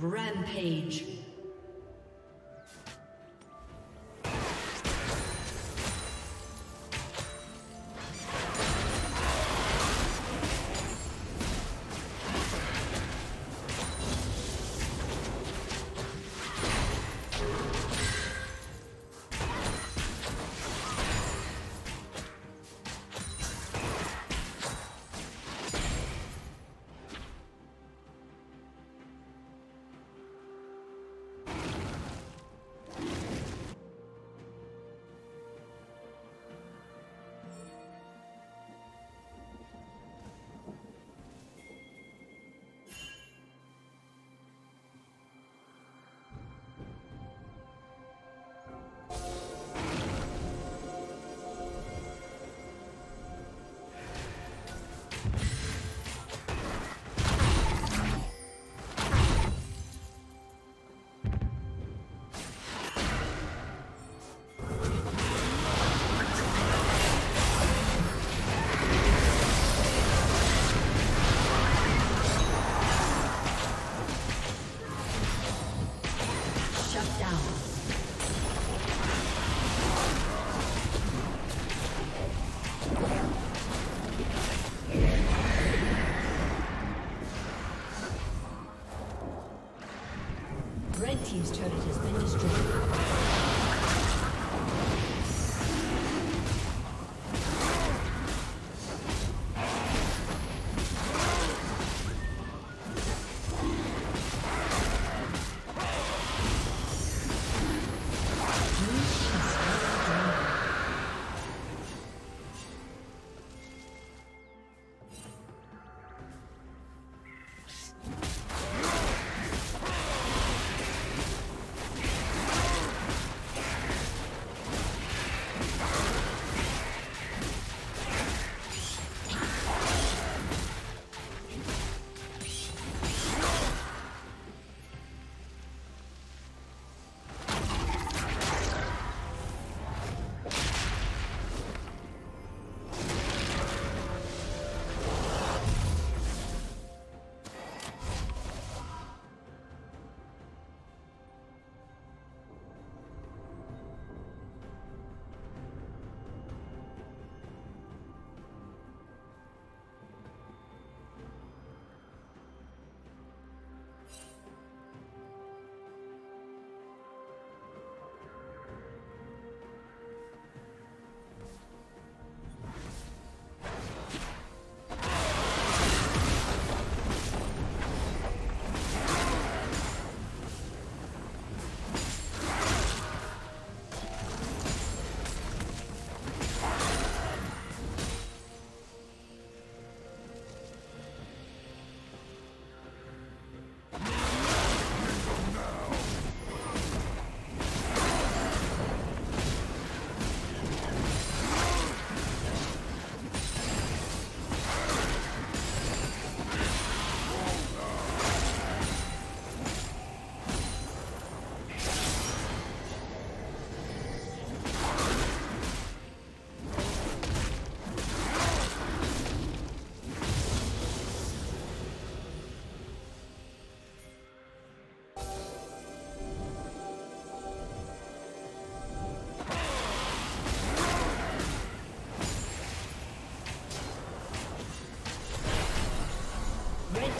Rampage.